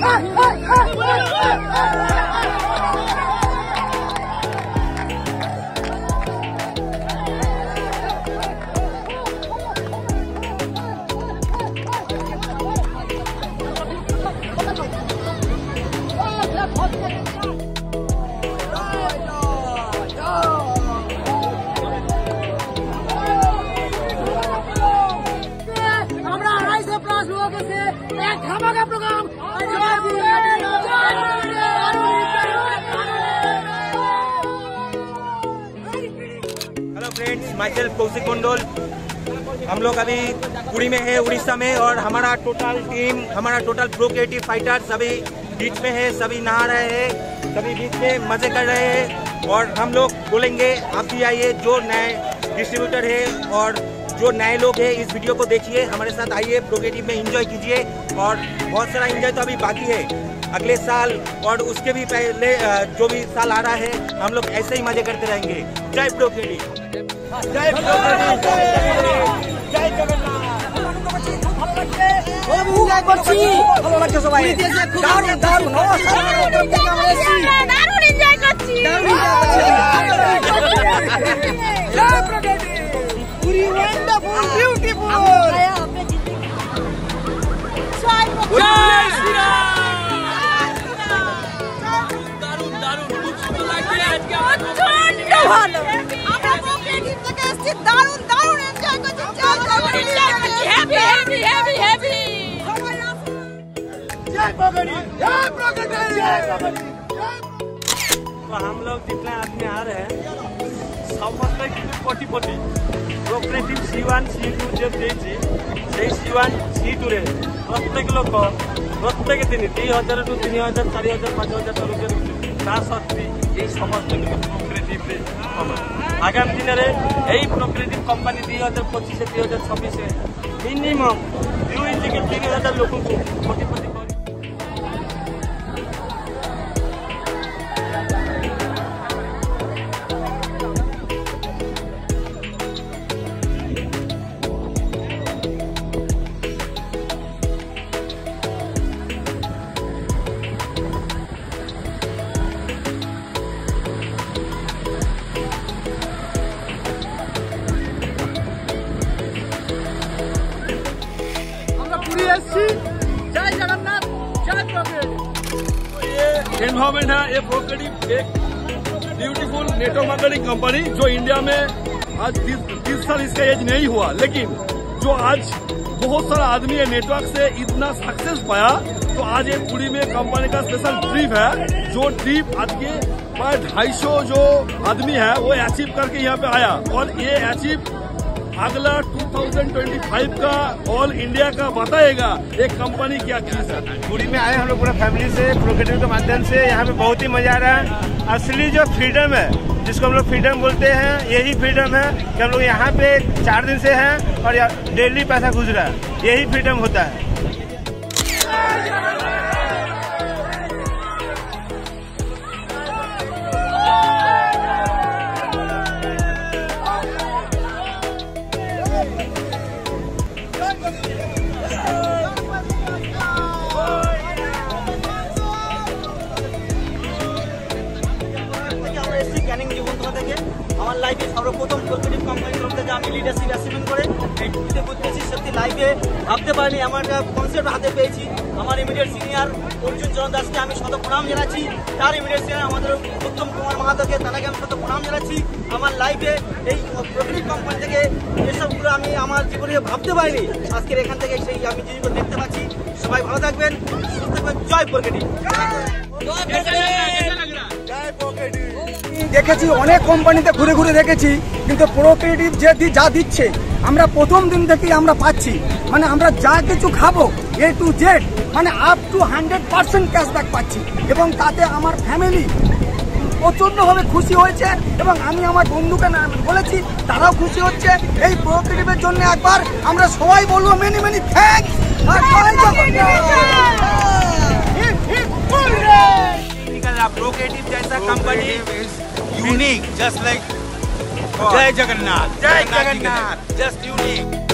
啊啊啊啊啊啊啊 my self Kaushik Mondal हम लोग अभी पुरी में है, उड़ीसा में, और हमारा टोटल टीम हमारा टोटल प्रो क्रिएटिव फाइटर सभी बीच में है, सभी नहा रहे हैं, सभी बीच में मज़े कर रहे हैं, और हम लोग बोलेंगे, आप भी आइए, जो नए डिस्ट्रीब्यूटर है, और जो नए लोग हैं, इस वीडियो को देखिए, हमारे साथ आइए प्रोग्रेटिव में एंजॉय कीजिए, और बहुत सारा एंजॉय तो अभी बाकी है। अगले साल, और उसके भी पहले जो भी साल आ रहा है, हम लोग ऐसे ही मज़े करते रहेंगे। जय प्रोग्रेटिव ভালো हम लोग जितने आदमी आ रहे हैं सब मतलब पटी पटी cooperative C one C two जे देती সেই সি ওয়ান সি টুরে প্রত্যেক লোক প্রত্যেক দিন দুই হাজার টু তিন হাজার চারি হাজার পাঁচ হাজার টাকা তা সত্ত্বে এই সমস্ত প্রকৃতিতে আগামী দিনের এই প্রকৃতিক কোম্পানি দুই হাজার পঁচিশে দুই হাজার ছাব্বিশে মিনিমম দুই থেকে তিন হাজার লোককে কোটিপতি सीबीएसई ये है, ये बहुत एक ब्यूटीफुल नेटो मार्केटिंग कंपनी जो इंडिया में आज तीस साल इसका एज नहीं हुआ, लेकिन जो आज बहुत सारा आदमी है नेटवर्क से इतना सक्सेस पाया तो आज ये पूरी में कंपनी का स्पेशल ट्रिप है, जो ट्रिप आज के ढाई सौ जो आदमी है, वो अचीव करके यहाँ पे आया। और ये अचीव अगला 2025 का ऑल इंडिया का बताएगा एक कंपनी क्या चीज़ है। पूरी में आए हम लोग पूरा फैमिली से प्रोग्रेटिव के माध्यम से, यहाँ पे बहुत ही मज़ा आ रहा है। असली जो फ्रीडम है, जिसको हम लोग फ्रीडम बोलते हैं, यही फ्रीडम है कि हम लोग यहाँ पे चार दिन से हैं और डेली पैसा गुजरा है। यही फ्रीडम होता है। লাইফে সর্বপ্রথম প্রোগ্রেটিভ কোম্পানির তরফ থেকে আমি লিডারশিপ অ্যাচিভমেন্ট করে। এই টুপিতে বুঝতেছি সত্যি লাইফে ভাবতে পারিনি আমার একটা কনসেপ্ট হাতে পেয়েছি। আমার ইমিডিয়েট সিনিয়র অর্জুন চরণ দাসকে আমি শত প্রণাম জানাচ্ছি। তার ইমিডিয়েট সিনিয়র আমাদের উত্তম কুমার মাহাতোকে, তাকে আমি শত প্রণাম জানাচ্ছি। আমার লাইফে এই প্রোগ্রেটিভ কোম্পানি থেকে এসবগুলো আমি আমার জীবনে ভাবতে পারিনি। আজকের এখান থেকে সেই আমি জিনিসগুলো দেখতে পাচ্ছি। সবাই ভালো থাকবেন, সুস্থ থাকবেন। জয় প্রোগ্রেটিভ দেখেছি অনেক কোম্পানিতে ঘুরে ঘুরে দেখেছি কিন্তু প্রোপেটিভ যে যা দিচ্ছে আমরা প্রথম দিন থেকেই আমরা পাচ্ছি মানে আমরা যা কিছু খাব এ টু জেড মানে up to hundred percent cashback পাচ্ছি এবং তাতে আমার ফ্যামিলি প্রচণ্ডভাবে খুশি হয়েছে এবং আমি আমার বন্ধুকে বলেছি তারাও খুশি হচ্ছে এই প্রোক্রিটিভের জন্য একবার আমরা সবাই বলব মেনি মেনি থ্যাংক আর Procreative company जैसा कंपनी यूनिक जस्ट लाइक जय जगन्नाथ जय जगन्नाथ जस्ट यूनिक